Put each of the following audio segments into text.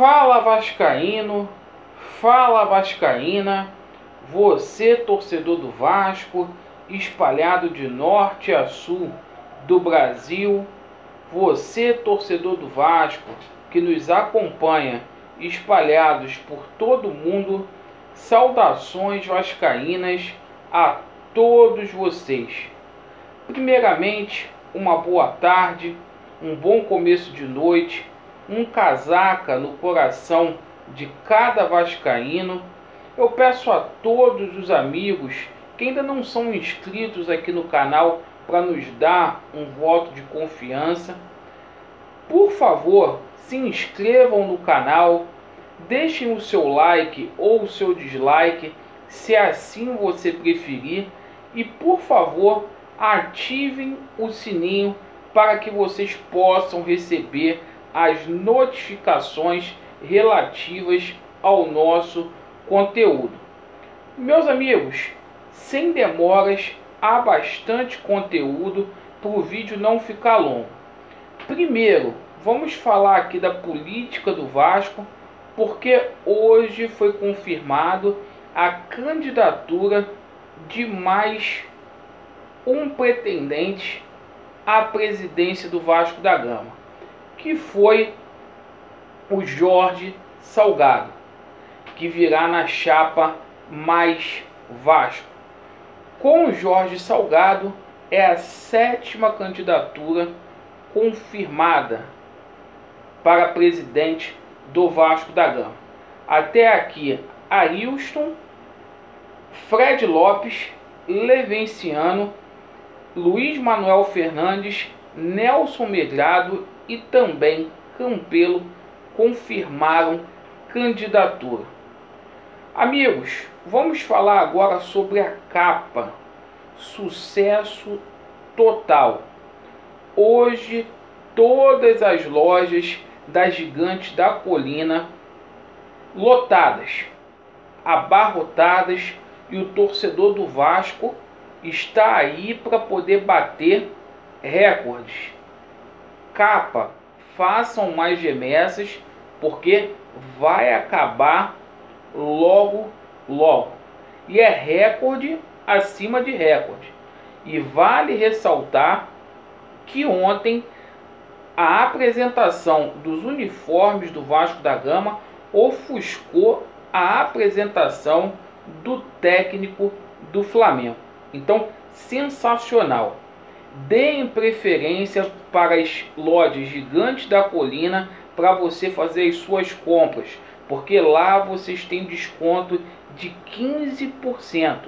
Fala Vascaíno, fala Vascaína, você torcedor do Vasco, espalhado de norte a sul do Brasil, você torcedor do Vasco que nos acompanha espalhados por todo o mundo, saudações vascaínas a todos vocês. Primeiramente, uma boa tarde, um bom começo de noite um casaca no coração de cada vascaíno. Eu peço a todos os amigos que ainda não são inscritos aqui no canal para nos dar um voto de confiança. Por favor, se inscrevam no canal, deixem o seu like ou o seu dislike, se assim você preferir, e por favor, ativem o sininho para que vocês possam receber as notificações relativas ao nosso conteúdo. Meus amigos, sem demoras, há bastante conteúdo para o vídeo não ficar longo. Primeiro, vamos falar aqui da política do Vasco, porque hoje foi confirmado a candidatura de mais um pretendente à presidência do Vasco da Gama que foi o Jorge Salgado, que virá na chapa mais Vasco. Com o Jorge Salgado, é a sétima candidatura confirmada para presidente do Vasco da Gama. Até aqui, Arilson, Fred Lopes, Levenciano, Luiz Manuel Fernandes, Nelson Medrado e também Campelo confirmaram candidatura. Amigos, vamos falar agora sobre a capa. Sucesso total. Hoje, todas as lojas da Gigante da Colina lotadas, abarrotadas e o torcedor do Vasco está aí para poder bater recordes capa, façam mais remessas, porque vai acabar logo, logo. E é recorde acima de recorde. E vale ressaltar que ontem a apresentação dos uniformes do Vasco da Gama ofuscou a apresentação do técnico do Flamengo. Então, sensacional. Deem preferência para as lojas gigantes da colina para você fazer as suas compras, porque lá vocês têm desconto de 15%.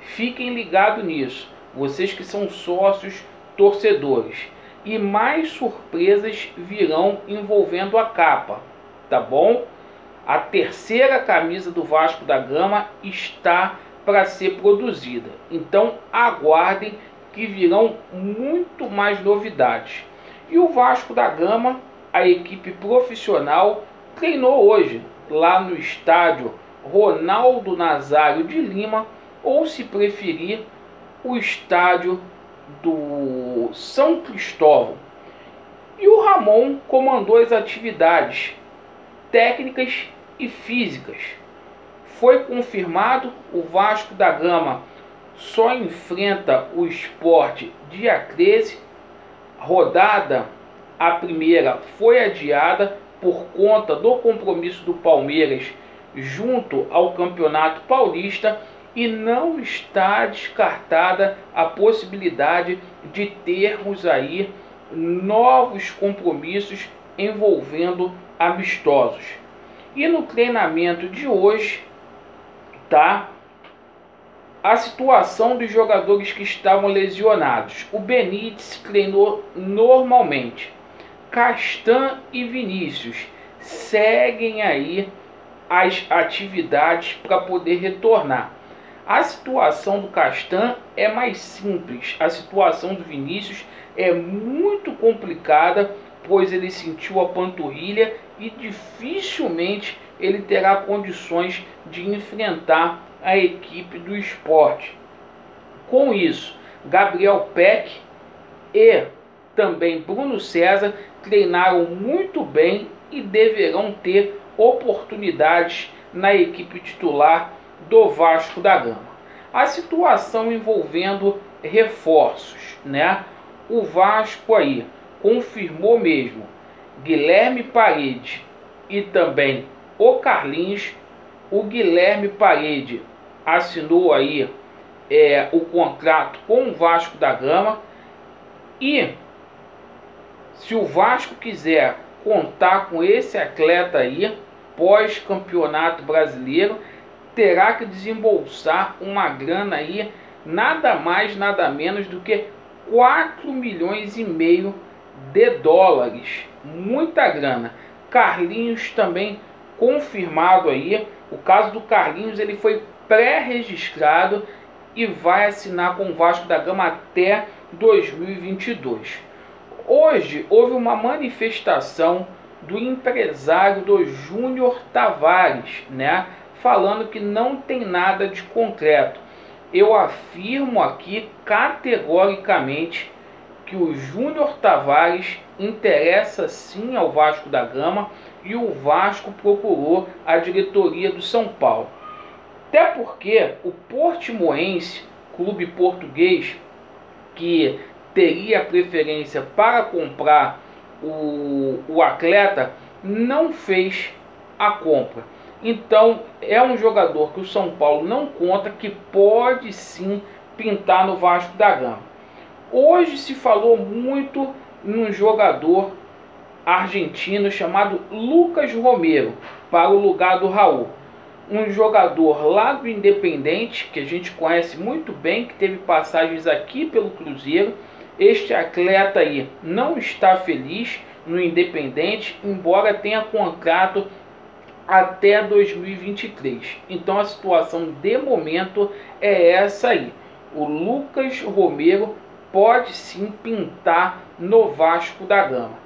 Fiquem ligados nisso, vocês que são sócios torcedores. E mais surpresas virão envolvendo a capa, tá bom? A terceira camisa do Vasco da Gama está para ser produzida. Então aguardem que virão muito mais novidades. E o Vasco da Gama, a equipe profissional, treinou hoje lá no estádio Ronaldo Nazário de Lima, ou se preferir, o estádio do São Cristóvão. E o Ramon comandou as atividades técnicas e físicas. Foi confirmado o Vasco da Gama só enfrenta o esporte dia 13. Rodada a primeira foi adiada por conta do compromisso do Palmeiras junto ao Campeonato Paulista e não está descartada a possibilidade de termos aí novos compromissos envolvendo amistosos. E no treinamento de hoje, tá? A situação dos jogadores que estavam lesionados. O Benítez treinou normalmente. Castan e Vinícius seguem aí as atividades para poder retornar. A situação do Castan é mais simples. A situação do Vinícius é muito complicada, pois ele sentiu a panturrilha e dificilmente ele terá condições de enfrentar a equipe do esporte. Com isso, Gabriel Peck e também Bruno César treinaram muito bem e deverão ter oportunidades na equipe titular do Vasco da Gama. A situação envolvendo reforços, né? O Vasco aí confirmou mesmo Guilherme Parede e também o Carlinhos. O Guilherme Parede assinou aí é, o contrato com o Vasco da Gama. E se o Vasco quiser contar com esse atleta aí pós campeonato brasileiro terá que desembolsar uma grana aí nada mais nada menos do que 4 milhões e meio de dólares. Muita grana. Carlinhos também confirmado aí. O caso do Carlinhos ele foi pré-registrado e vai assinar com o Vasco da Gama até 2022. Hoje houve uma manifestação do empresário do Júnior Tavares, né, falando que não tem nada de concreto. Eu afirmo aqui categoricamente que o Júnior Tavares interessa sim ao Vasco da Gama e o Vasco procurou a diretoria do São Paulo. Até porque o Portimoense, clube português, que teria preferência para comprar o, o atleta, não fez a compra. Então é um jogador que o São Paulo não conta que pode sim pintar no Vasco da Gama. Hoje se falou muito num jogador argentino chamado Lucas Romero para o lugar do Raul um jogador lá do Independente, que a gente conhece muito bem, que teve passagens aqui pelo Cruzeiro. Este atleta aí não está feliz no Independente, embora tenha contrato até 2023. Então a situação de momento é essa aí. O Lucas Romero pode sim pintar no Vasco da Gama.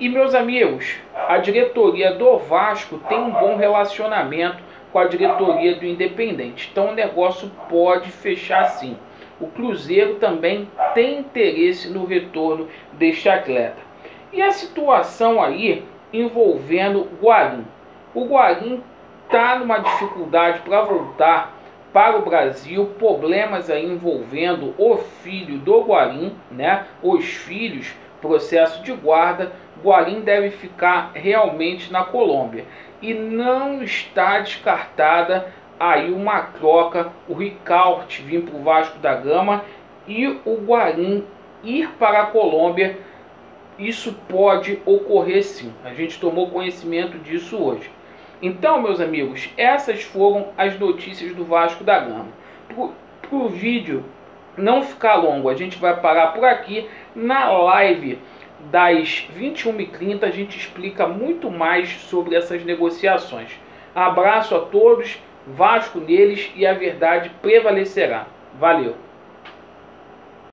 E meus amigos, a diretoria do Vasco tem um bom relacionamento com a diretoria do Independente. Então o negócio pode fechar sim. O Cruzeiro também tem interesse no retorno deste atleta. E a situação aí envolvendo o Guarim. O Guarim está numa dificuldade para voltar para o Brasil, problemas aí envolvendo o filho do Guarim, né? Os filhos, processo de guarda, Guarim deve ficar realmente na Colômbia. E não está descartada aí uma troca, o Ricaute vir para o Vasco da Gama e o Guarim ir para a Colômbia. Isso pode ocorrer sim. A gente tomou conhecimento disso hoje. Então, meus amigos, essas foram as notícias do Vasco da Gama. Para o vídeo não ficar longo, a gente vai parar por aqui na live das 21h30 a gente explica muito mais sobre essas negociações. Abraço a todos, Vasco neles e a verdade prevalecerá. Valeu!